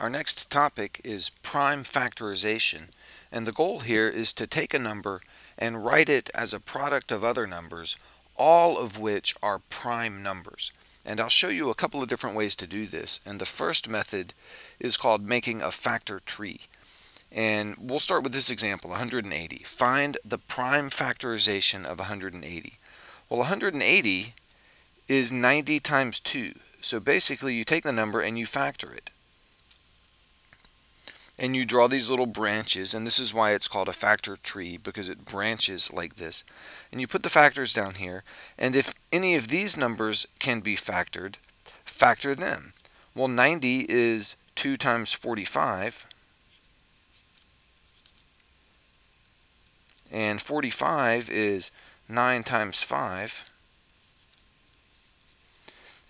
Our next topic is prime factorization and the goal here is to take a number and write it as a product of other numbers all of which are prime numbers. And I'll show you a couple of different ways to do this and the first method is called making a factor tree. And we'll start with this example 180. Find the prime factorization of 180. Well 180 is 90 times 2 so basically you take the number and you factor it and you draw these little branches and this is why it's called a factor tree because it branches like this. And you put the factors down here and if any of these numbers can be factored factor them. Well 90 is 2 times 45 and 45 is 9 times 5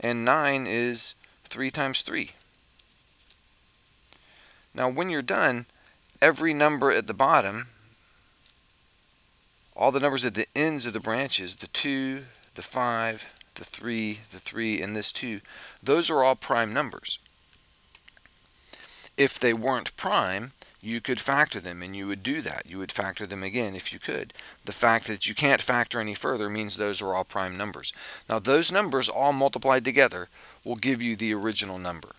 and 9 is 3 times 3 now when you're done, every number at the bottom, all the numbers at the ends of the branches, the 2, the 5, the 3, the 3, and this 2, those are all prime numbers. If they weren't prime, you could factor them and you would do that. You would factor them again if you could. The fact that you can't factor any further means those are all prime numbers. Now those numbers all multiplied together will give you the original number.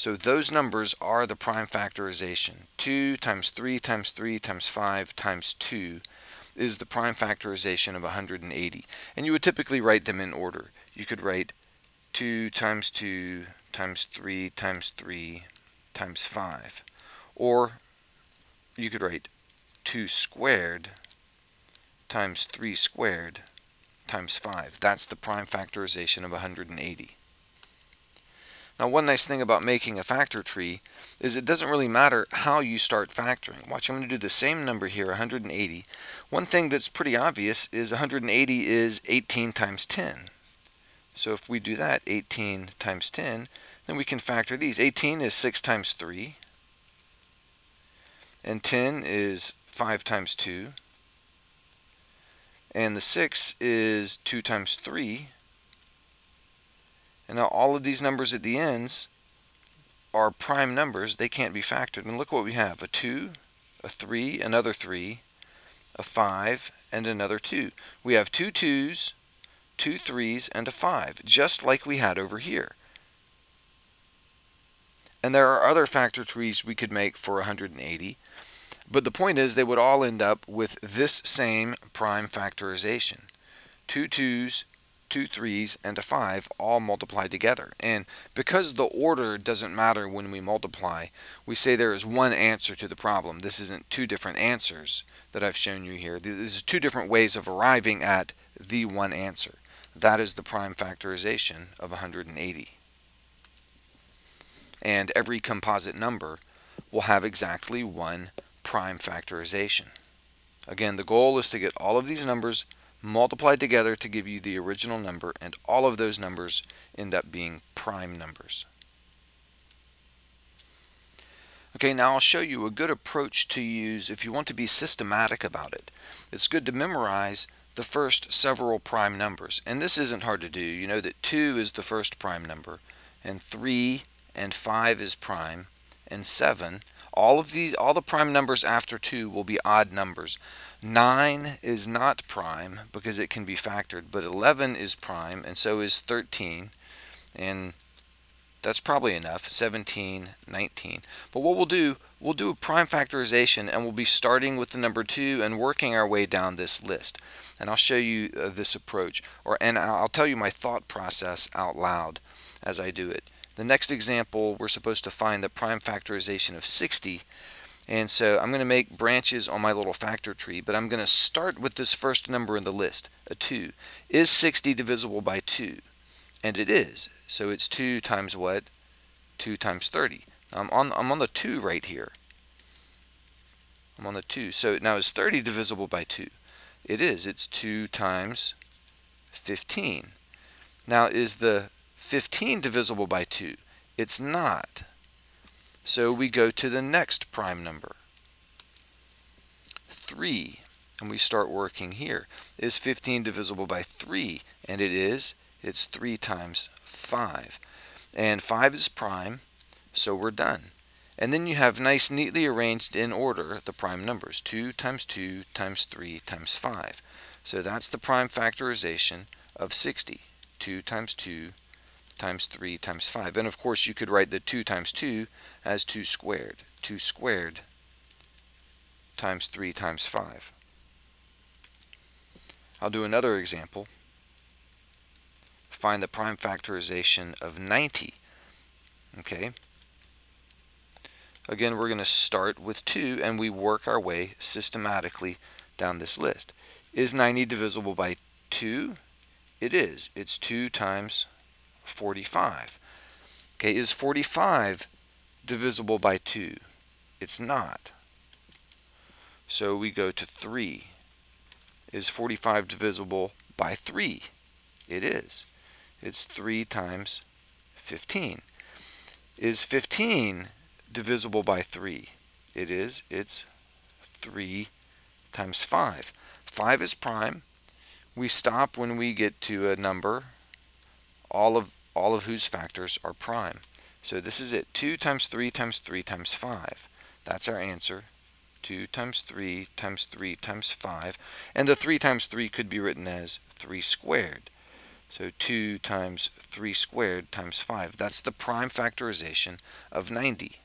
So those numbers are the prime factorization. 2 times 3 times 3 times 5 times 2 is the prime factorization of 180. And you would typically write them in order. You could write 2 times 2 times 3 times 3 times 5. Or you could write 2 squared times 3 squared times 5. That's the prime factorization of 180. Now one nice thing about making a factor tree is it doesn't really matter how you start factoring. Watch, I'm going to do the same number here, 180. One thing that's pretty obvious is 180 is 18 times 10. So if we do that, 18 times 10, then we can factor these. 18 is 6 times 3, and 10 is 5 times 2, and the 6 is 2 times 3, and now all of these numbers at the ends are prime numbers. They can't be factored. And look what we have. A 2, a 3, another 3, a 5, and another 2. We have two 2's, two 3's, and a 5, just like we had over here. And there are other factor trees we could make for 180. But the point is they would all end up with this same prime factorization. Two 2's, two threes, and a five all multiplied together. And because the order doesn't matter when we multiply, we say there is one answer to the problem. This isn't two different answers that I've shown you here. This is two different ways of arriving at the one answer. That is the prime factorization of 180. And every composite number will have exactly one prime factorization. Again, the goal is to get all of these numbers multiplied together to give you the original number, and all of those numbers end up being prime numbers. Okay, now I'll show you a good approach to use if you want to be systematic about it. It's good to memorize the first several prime numbers, and this isn't hard to do. You know that 2 is the first prime number, and 3 and 5 is prime, and 7. All of these, all the prime numbers after 2 will be odd numbers. 9 is not prime because it can be factored, but 11 is prime, and so is 13. And that's probably enough, 17, 19. But what we'll do, we'll do a prime factorization, and we'll be starting with the number 2 and working our way down this list. And I'll show you uh, this approach, or and I'll tell you my thought process out loud as I do it. The next example, we're supposed to find the prime factorization of 60, and so I'm going to make branches on my little factor tree, but I'm going to start with this first number in the list, a 2. Is 60 divisible by 2? And it is. So it's 2 times what? 2 times 30. I'm on, I'm on the 2 right here. I'm on the 2. So now is 30 divisible by 2? It is. It's 2 times 15. Now is the 15 divisible by 2? It's not. So we go to the next prime number, 3, and we start working here. Is 15 divisible by 3? And it is. It's 3 times 5. And 5 is prime, so we're done. And then you have nice, neatly arranged in order the prime numbers 2 times 2 times 3 times 5. So that's the prime factorization of 60. 2 times 2 times 3 times 5. And of course you could write the 2 times 2 as 2 squared. 2 squared times 3 times 5. I'll do another example. Find the prime factorization of 90. Okay. Again, we're going to start with 2 and we work our way systematically down this list. Is 90 divisible by 2? It is. It's 2 times 45. Okay, is 45 divisible by 2? It's not. So we go to 3. Is 45 divisible by 3? It is. It's 3 times 15. Is 15 divisible by 3? It is. It's 3 times 5. 5 is prime. We stop when we get to a number, all of, all of whose factors are prime. So this is it. 2 times 3 times 3 times 5. That's our answer. 2 times 3 times 3 times 5. And the 3 times 3 could be written as 3 squared. So 2 times 3 squared times 5. That's the prime factorization of 90.